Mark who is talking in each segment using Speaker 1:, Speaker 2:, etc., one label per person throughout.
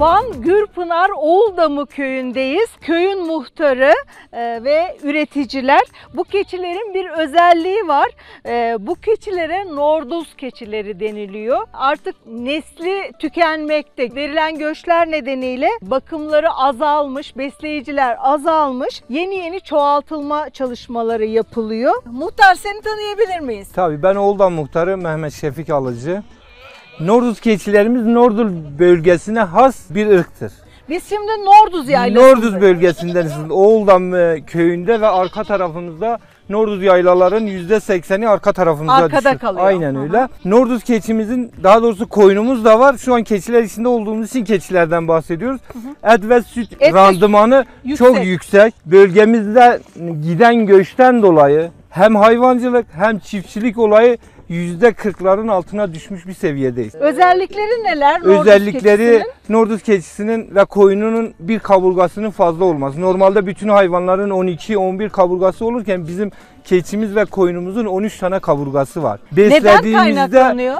Speaker 1: Van Gürpınar Oğuldamı köyündeyiz. Köyün muhtarı e, ve üreticiler. Bu keçilerin bir özelliği var. E, bu keçilere Norduz keçileri deniliyor. Artık nesli tükenmekte. Verilen göçler nedeniyle bakımları azalmış, besleyiciler azalmış. Yeni yeni çoğaltılma çalışmaları yapılıyor. Muhtar seni tanıyabilir miyiz?
Speaker 2: Tabii ben Oğuldan Muhtarı Mehmet Şefik Alıcı. Norduz keçilerimiz Norduz bölgesine has bir ırktır.
Speaker 1: Biz şimdi Norduz yaylasındayız.
Speaker 2: Norduz bölgesindensiniz. Oğuldan e, köyünde ve arka tarafımızda Norduz yaylaların %80'i arka tarafımıza
Speaker 1: Arkada
Speaker 2: düşüyor.
Speaker 1: kalıyor.
Speaker 2: Aynen
Speaker 1: Hı hı.
Speaker 2: öyle. Norduz keçimizin daha doğrusu koyunumuz da var. Şu an keçiler içinde olduğumuz için keçilerden bahsediyoruz. Et ve süt
Speaker 1: Et
Speaker 2: randımanı
Speaker 1: yüksek.
Speaker 2: çok yüksek. Bölgemizde giden göçten dolayı hem hayvancılık hem çiftçilik olayı %40'ların altına düşmüş bir seviyedeyiz.
Speaker 1: Özellikleri neler? Norduz
Speaker 2: Özellikleri
Speaker 1: keçisinin?
Speaker 2: Norduz keçisinin ve koyununun bir kaburgasının fazla olması. Normalde bütün hayvanların 12-11 kaburgası olurken bizim keçimiz ve koyunumuzun 13 tane kaburgası var.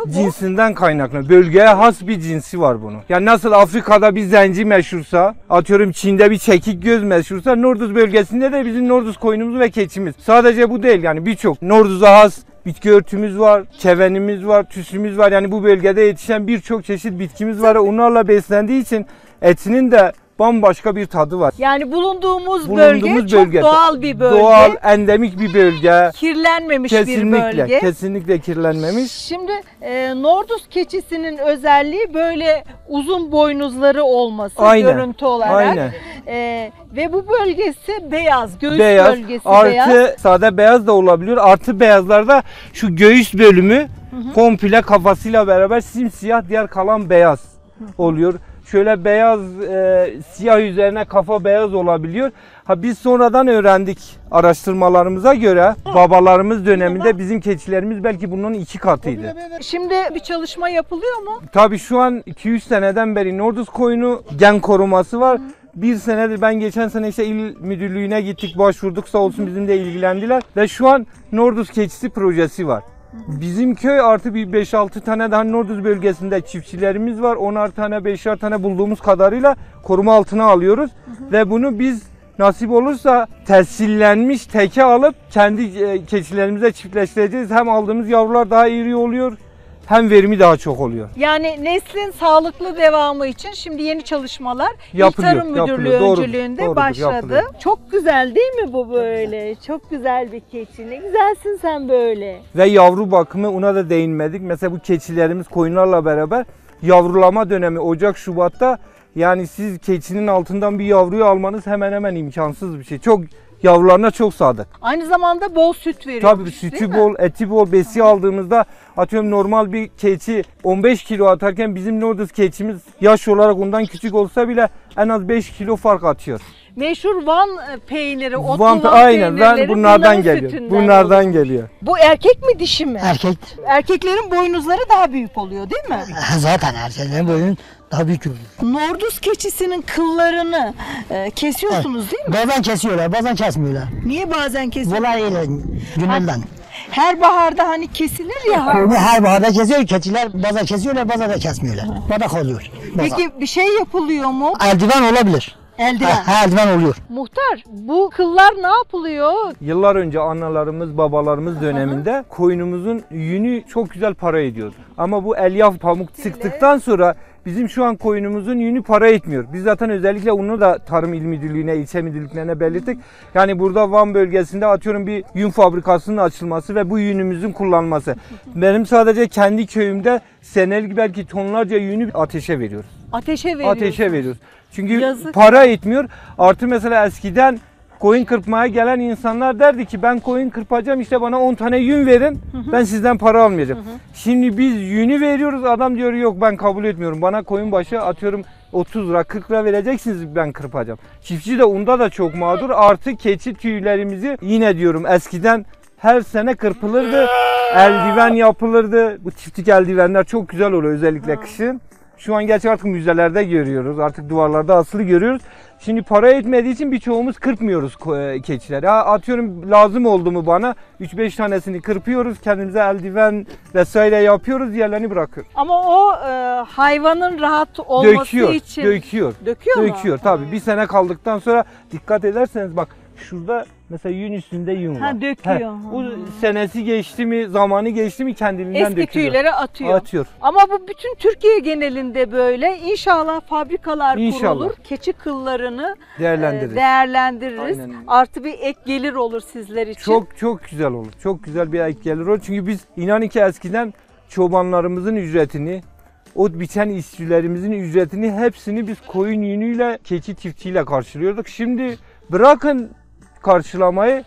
Speaker 1: bu?
Speaker 2: cinsinden kaynaklanıyor. Bölgeye has bir cinsi var bunun. Yani nasıl Afrika'da bir zenci meşhursa, atıyorum Çin'de bir çekik göz meşhursa, Norduz bölgesinde de bizim Norduz koyunumuz ve keçimiz. Sadece bu değil yani birçok Norduz'a has bitki örtümüz var, çevenimiz var, tüsümüz var. Yani bu bölgede yetişen birçok çeşit bitkimiz var. Onlarla beslendiği için etinin de bambaşka bir tadı var.
Speaker 1: Yani bulunduğumuz, bölge
Speaker 2: Bulunduğumuz
Speaker 1: çok
Speaker 2: bölge
Speaker 1: doğal bir bölge.
Speaker 2: Doğal, endemik bir bölge.
Speaker 1: Kirlenmemiş bir
Speaker 2: Kesinlikle,
Speaker 1: bölge.
Speaker 2: kesinlikle kirlenmemiş.
Speaker 1: Şimdi e, Norduz keçisinin özelliği böyle uzun boynuzları olması
Speaker 2: Aynen,
Speaker 1: görüntü olarak.
Speaker 2: Aynen.
Speaker 1: E, ve bu bölgesi beyaz, göğüs
Speaker 2: beyaz,
Speaker 1: bölgesi
Speaker 2: artı
Speaker 1: beyaz.
Speaker 2: sade beyaz da olabilir. Artı beyazlarda şu göğüs bölümü komple kafasıyla beraber simsiyah diğer kalan beyaz oluyor. Şöyle beyaz e, siyah üzerine kafa beyaz olabiliyor. Ha biz sonradan öğrendik araştırmalarımıza göre babalarımız döneminde bizim keçilerimiz belki bunun iki katıydı.
Speaker 1: Şimdi bir çalışma yapılıyor mu?
Speaker 2: Tabii şu an 200 seneden beri Norduz koyunu gen koruması var. Bir senedir ben geçen sene işte il müdürlüğüne gittik başvurduk sağ olsun bizimle ilgilendiler. Ve şu an Norduz keçisi projesi var. Bizim köy artı bir 5-6 tane daha Norduz bölgesinde çiftçilerimiz var. 10'ar tane 5'er tane bulduğumuz kadarıyla koruma altına alıyoruz. Ve bunu biz nasip olursa tescillenmiş teke alıp kendi e, keçilerimize çiftleştireceğiz. Hem aldığımız yavrular daha iri oluyor hem verimi daha çok oluyor.
Speaker 1: Yani neslin sağlıklı devamı için şimdi yeni çalışmalar İl
Speaker 2: Yapılıyor,
Speaker 1: Tarım Müdürlüğü
Speaker 2: yapılıyor.
Speaker 1: Öncülüğünde
Speaker 2: doğrudur,
Speaker 1: başladı.
Speaker 2: yapılıyor.
Speaker 1: Çok güzel değil mi bu böyle? Çok güzel bir keçi. Ne güzelsin sen böyle.
Speaker 2: Ve yavru bakımı ona da değinmedik. Mesela bu keçilerimiz koyunlarla beraber yavrulama dönemi Ocak Şubat'ta yani siz keçinin altından bir yavruyu almanız hemen hemen imkansız bir şey. Çok yavrularına çok sadık.
Speaker 1: Aynı zamanda bol süt veriyor.
Speaker 2: Tabii sütü bol, eti bol, besi aldığımızda atıyorum normal bir keçi 15 kilo atarken bizim Norduz keçimiz yaş olarak ondan küçük olsa bile en az 5 kilo fark atıyor.
Speaker 1: Meşhur Van e, peyniri, otlu
Speaker 2: Van,
Speaker 1: Van
Speaker 2: aynen ben bunlardan geliyor. Bunlardan
Speaker 1: olur.
Speaker 2: geliyor.
Speaker 1: Bu erkek mi dişi mi?
Speaker 3: Erkek
Speaker 1: Erkeklerin boynuzları daha büyük oluyor değil mi?
Speaker 3: zaten erkeklerin boyun daha büyük olur.
Speaker 1: Norduz keçisinin kıllarını e, kesiyorsunuz değil mi?
Speaker 3: Bazen kesiyorlar, bazen kesmiyorlar.
Speaker 1: Niye bazen kesiyorsunuz?
Speaker 3: Kolay öyle gönülden.
Speaker 1: Her baharda hani kesilir ya.
Speaker 3: Onu her baharda kesiyor, keçiler bazen kesiyorlar, bazen de kesmiyorlar. Badak oluyor. bazen.
Speaker 1: Peki bir şey yapılıyor mu?
Speaker 3: Eldiven olabilir.
Speaker 1: Eldiven.
Speaker 3: Ha, ha, eldiven oluyor.
Speaker 1: Muhtar bu kıllar ne yapılıyor?
Speaker 2: Yıllar önce analarımız, babalarımız döneminde koyunumuzun yünü çok güzel para ediyordu. Ama bu elyaf pamuk sıktıktan sonra bizim şu an koyunumuzun yünü para etmiyor. Biz zaten özellikle onu da Tarım İl Müdürlüğü'ne, ilçe müdürlüklerine belirttik. Yani burada Van bölgesinde atıyorum bir yün fabrikasının açılması ve bu yünümüzün kullanılması. Benim sadece kendi köyümde senelik belki tonlarca yünü ateşe veriyoruz.
Speaker 1: Ateşe veriyorsunuz.
Speaker 2: Ateşe veriyoruz. Çünkü
Speaker 1: Yazık.
Speaker 2: para etmiyor. Artı mesela eskiden koyun kırpmaya gelen insanlar derdi ki ben koyun kırpacağım işte bana 10 tane yün verin ben sizden para almayacağım. Şimdi biz yünü veriyoruz adam diyor yok ben kabul etmiyorum. Bana koyun başı atıyorum 30 lira 40 lira vereceksiniz ben kırpacağım. Çiftçi de onda da çok mağdur. Artı keçi tüylerimizi yine diyorum eskiden her sene kırpılırdı eldiven yapılırdı. Bu çiftlik eldivenler çok güzel oluyor özellikle kışın. Şu an gerçi artık müzelerde görüyoruz. Artık duvarlarda asılı görüyoruz. Şimdi para etmediği için birçoğumuz kırpmıyoruz e, keçileri. Ha, atıyorum lazım oldu mu bana 3-5 tanesini kırpıyoruz. Kendimize eldiven vesaire yapıyoruz. Diğerlerini bırakıyoruz.
Speaker 1: Ama o e, hayvanın rahat olması
Speaker 2: Döküyor,
Speaker 1: için
Speaker 2: döküyor.
Speaker 1: döküyor mu?
Speaker 2: Döküyor tabii. Bir sene kaldıktan sonra dikkat ederseniz bak şurada mesela yün üstünde yün var.
Speaker 1: Ha, döküyor.
Speaker 2: He, bu senesi geçti mi, zamanı geçti mi kendiliğinden
Speaker 1: Eski
Speaker 2: dökülüyor.
Speaker 1: tüyleri atıyor.
Speaker 2: Atıyor.
Speaker 1: Ama bu bütün Türkiye genelinde böyle. İnşallah fabrikalar
Speaker 2: İnşallah.
Speaker 1: kurulur. Keçi kıllarını e,
Speaker 2: Değerlendiririz.
Speaker 1: değerlendiririz.
Speaker 2: Aynen.
Speaker 1: Artı bir ek gelir olur sizler için.
Speaker 2: Çok çok güzel olur. Çok güzel bir ek gelir olur. Çünkü biz inanın ki eskiden çobanlarımızın ücretini, ot biçen işçilerimizin ücretini hepsini biz koyun yünüyle, keçi çiftçiyle karşılıyorduk. Şimdi bırakın karşılamayı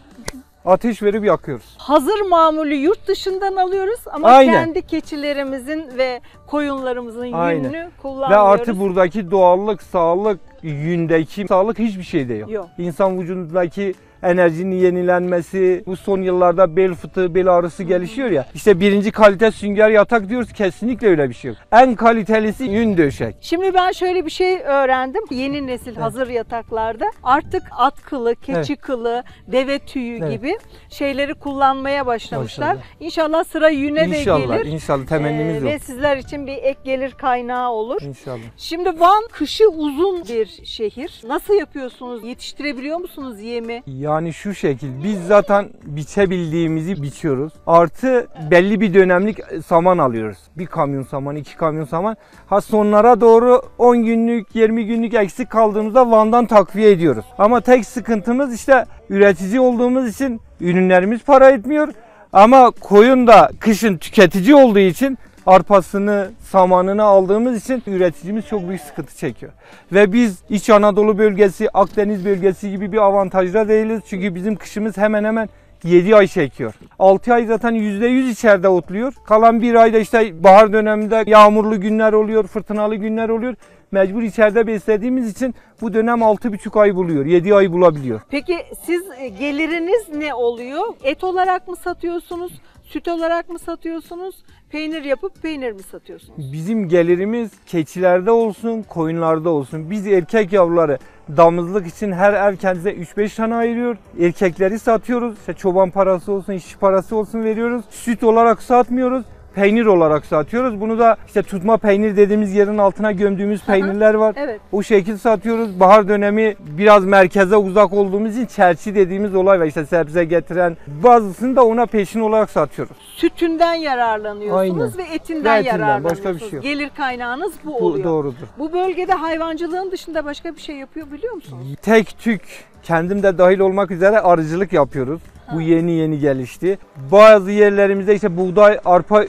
Speaker 2: ateş verip yakıyoruz.
Speaker 1: Hazır mamulü yurt dışından alıyoruz ama
Speaker 2: Aynen.
Speaker 1: kendi keçilerimizin ve koyunlarımızın
Speaker 2: Aynen.
Speaker 1: yününü
Speaker 2: Ve
Speaker 1: kullanmıyoruz.
Speaker 2: artı buradaki doğallık, sağlık, yündeki sağlık hiçbir şeyde yok.
Speaker 1: Yok.
Speaker 2: İnsan vücudundaki enerjinin yenilenmesi, bu son yıllarda bel fıtığı, bel ağrısı gelişiyor ya. İşte birinci kalite sünger yatak diyoruz kesinlikle öyle bir şey yok. En kalitelisi yün döşek.
Speaker 1: Şimdi ben şöyle bir şey öğrendim. Yeni nesil hazır yataklarda artık at kılı, keçi kılı, deve tüyü
Speaker 2: Evet.
Speaker 1: gibi şeyleri kullanmaya başlamışlar.
Speaker 2: Başladı.
Speaker 1: İnşallah sıra yüne de
Speaker 2: İnşallah,
Speaker 1: gelir.
Speaker 2: inşallah temennimiz
Speaker 1: Ee,
Speaker 2: yok.
Speaker 1: Ve sizler için bir ek gelir kaynağı olur.
Speaker 2: İnşallah.
Speaker 1: Şimdi Van kışı uzun bir şehir. Nasıl yapıyorsunuz? Yetiştirebiliyor musunuz yemi?
Speaker 2: Yani şu şekil biz zaten biçebildiğimizi biçiyoruz. Artı belli bir dönemlik saman alıyoruz. Bir kamyon saman, iki kamyon saman. Ha sonlara doğru 10 günlük, 20 günlük eksik kaldığımızda Van'dan takviye ediyoruz. Ama tek sıkıntımız işte üretici olduğumuz için ürünlerimiz para etmiyor. Ama koyun da kışın tüketici olduğu için arpasını, samanını aldığımız için üreticimiz çok büyük sıkıntı çekiyor. Ve biz İç Anadolu bölgesi, Akdeniz bölgesi gibi bir avantajda değiliz. Çünkü bizim kışımız hemen hemen 7 ay çekiyor. 6 ay zaten %100 içeride otluyor. Kalan bir ayda işte bahar döneminde yağmurlu günler oluyor, fırtınalı günler oluyor. Mecbur içeride beslediğimiz için bu dönem 6,5 ay buluyor, 7 ay bulabiliyor.
Speaker 1: Peki siz e, geliriniz ne oluyor? Et olarak mı satıyorsunuz? Süt olarak mı satıyorsunuz? Peynir yapıp peynir mi satıyorsunuz?
Speaker 2: Bizim gelirimiz keçilerde olsun, koyunlarda olsun. Biz erkek yavruları damızlık için her ev kendimize 3-5 tane ayırıyor. Erkekleri satıyoruz. İşte çoban parası olsun, işçi parası olsun veriyoruz. Süt olarak satmıyoruz. Peynir olarak satıyoruz. Bunu da işte tutma peynir dediğimiz yerin altına gömdüğümüz peynirler var.
Speaker 1: Evet.
Speaker 2: O şekil satıyoruz. Bahar dönemi biraz merkeze uzak olduğumuz için çerçi dediğimiz olay var. İşte sebze getiren bazısını da ona peşin olarak satıyoruz.
Speaker 1: Sütünden yararlanıyorsunuz
Speaker 2: Aynen.
Speaker 1: ve etinden,
Speaker 2: Ve etinden,
Speaker 1: yararlanıyorsunuz.
Speaker 2: başka bir şey yok.
Speaker 1: Gelir kaynağınız bu,
Speaker 2: Bu
Speaker 1: oluyor.
Speaker 2: doğrudur.
Speaker 1: Bu bölgede hayvancılığın dışında başka bir şey yapıyor biliyor musunuz?
Speaker 2: Tek tük kendim de dahil olmak üzere arıcılık yapıyoruz. Bu yeni yeni gelişti. Bazı yerlerimizde işte buğday, arpa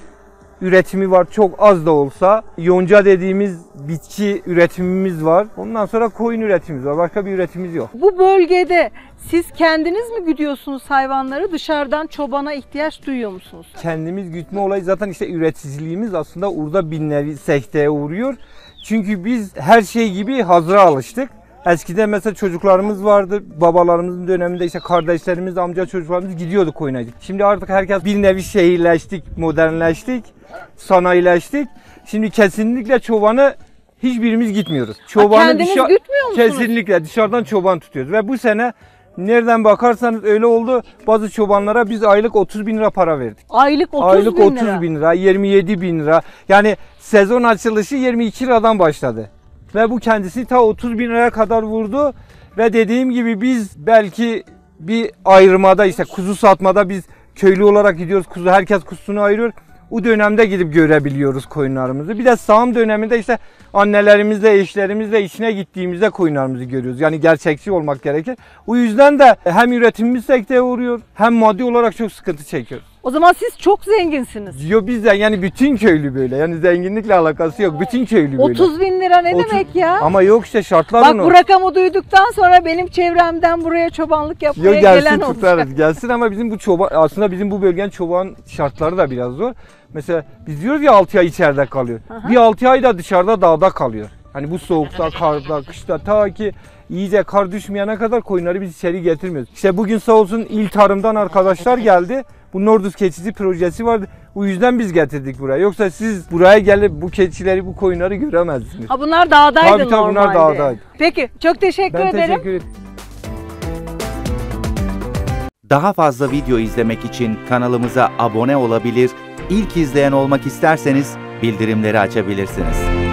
Speaker 2: üretimi var çok az da olsa. Yonca dediğimiz bitki üretimimiz var. Ondan sonra koyun üretimimiz var. Başka bir üretimimiz yok.
Speaker 1: Bu bölgede siz kendiniz mi güdüyorsunuz hayvanları? Dışarıdan çobana ihtiyaç duyuyor musunuz?
Speaker 2: Kendimiz gütme olayı zaten işte üreticiliğimiz aslında orada bir nevi sekteye uğruyor. Çünkü biz her şey gibi hazıra alıştık. Eskiden mesela çocuklarımız vardı. Babalarımızın döneminde işte kardeşlerimiz, amca çocuklarımız gidiyordu koyunacık. Şimdi artık herkes bir nevi şehirleştik, modernleştik, sanayileştik. Şimdi kesinlikle çobanı hiçbirimiz gitmiyoruz. Çobanı
Speaker 1: kendiniz
Speaker 2: dışa-
Speaker 1: gütmüyor musunuz?
Speaker 2: Kesinlikle dışarıdan çoban tutuyoruz. Ve bu sene nereden bakarsanız öyle oldu. Bazı çobanlara biz aylık 30 bin lira para verdik.
Speaker 1: Aylık 30
Speaker 2: Aylık
Speaker 1: bin
Speaker 2: 30
Speaker 1: lira.
Speaker 2: bin lira, 27 bin lira. Yani sezon açılışı 22 liradan başladı. Ve bu kendisi ta 30 bin liraya kadar vurdu. Ve dediğim gibi biz belki bir ayırmada işte kuzu satmada biz köylü olarak gidiyoruz. Kuzu herkes kuzusunu ayırıyor. O dönemde gidip görebiliyoruz koyunlarımızı. Bir de sağım döneminde işte annelerimizle, eşlerimizle içine gittiğimizde koyunlarımızı görüyoruz. Yani gerçekçi olmak gerekir. O yüzden de hem üretimimiz sekteye uğruyor hem maddi olarak çok sıkıntı çekiyoruz.
Speaker 1: O zaman siz çok zenginsiniz.
Speaker 2: Diyor bizden yani bütün köylü böyle. Yani zenginlikle alakası yok. Bütün köylü böyle.
Speaker 1: 30 bin lira ne
Speaker 2: Otuz-
Speaker 1: demek ya?
Speaker 2: Ama yok işte şartlar
Speaker 1: Bak bu rakamı duyduktan sonra benim çevremden buraya çobanlık yapmaya
Speaker 2: Yok gelsin
Speaker 1: gelen olacak.
Speaker 2: tutarız. Gelsin ama bizim bu çoban aslında bizim bu bölgenin çoban şartları da biraz zor. Mesela biz diyoruz ya 6 ay içeride kalıyor.
Speaker 1: Aha.
Speaker 2: Bir 6 ay da dışarıda dağda kalıyor. Hani bu soğukta, karda, kışta ta ki iyice kar düşmeyene kadar koyunları biz içeri getirmiyoruz. İşte bugün sağ olsun il tarımdan arkadaşlar geldi. Bu Nordus keçisi projesi vardı. O yüzden biz getirdik buraya. Yoksa siz buraya gelip bu keçileri, bu koyunları göremezsiniz.
Speaker 1: Ha bunlar dağdaydı
Speaker 2: Tabii, tabii, bunlar
Speaker 1: normalde.
Speaker 2: dağdaydı.
Speaker 1: Peki çok teşekkür
Speaker 2: Ben
Speaker 1: ederim.
Speaker 2: teşekkür ederim.
Speaker 4: Daha fazla video izlemek için kanalımıza abone olabilir, ilk izleyen olmak isterseniz bildirimleri açabilirsiniz.